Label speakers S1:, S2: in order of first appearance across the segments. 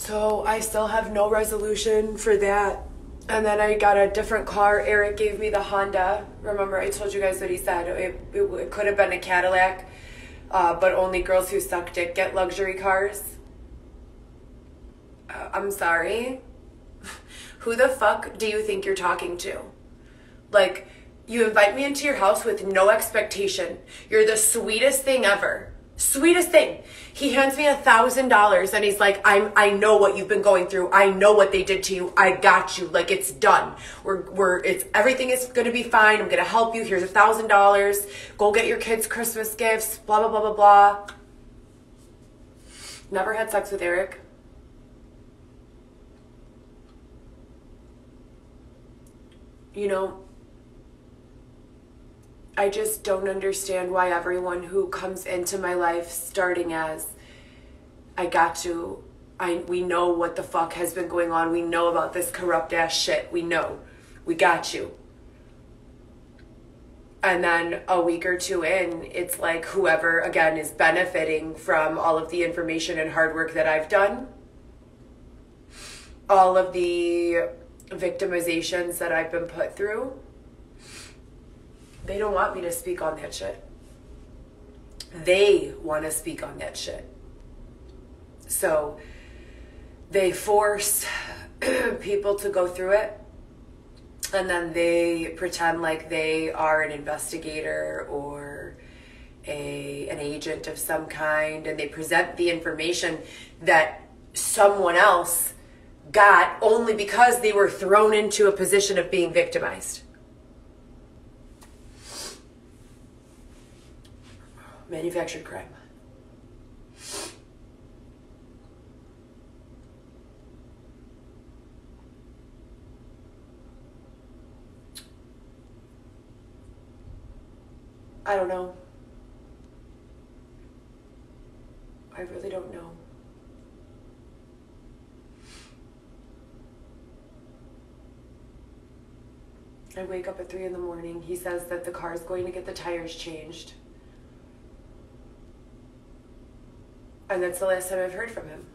S1: So I still have no resolution for that. And then I got a different car. Eric gave me the Honda. Remember, I told you guys what he said. It, it, it could have been a Cadillac, uh, but only girls who suck dick get luxury cars. Uh, I'm sorry. Who the fuck do you think you're talking to? Like, you invite me into your house with no expectation. You're the sweetest thing ever. Sweetest thing. He hands me a thousand dollars and he's like, I'm I know what you've been going through. I know what they did to you. I got you. Like it's done. We're we're it's everything is gonna be fine. I'm gonna help you. Here's a thousand dollars. Go get your kids Christmas gifts. Blah blah blah blah blah. Never had sex with Eric. You know, I just don't understand why everyone who comes into my life starting as I got to I we know what the fuck has been going on. We know about this corrupt ass shit. We know. We got you. And then a week or two in, it's like whoever again is benefiting from all of the information and hard work that I've done. All of the victimizations that I've been put through they don't want me to speak on that shit. They want to speak on that shit. So they force people to go through it and then they pretend like they are an investigator or a an agent of some kind and they present the information that someone else got only because they were thrown into a position of being victimized. Manufactured crime. I don't know. I really don't know. I wake up at three in the morning. He says that the car is going to get the tires changed. And that's the last time I've heard from him.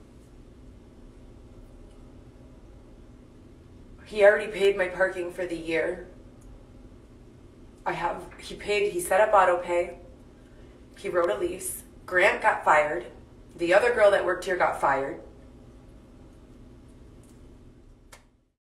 S1: He already paid my parking for the year. I have, he paid, he set up auto pay. He wrote a lease. Grant got fired. The other girl that worked here got fired.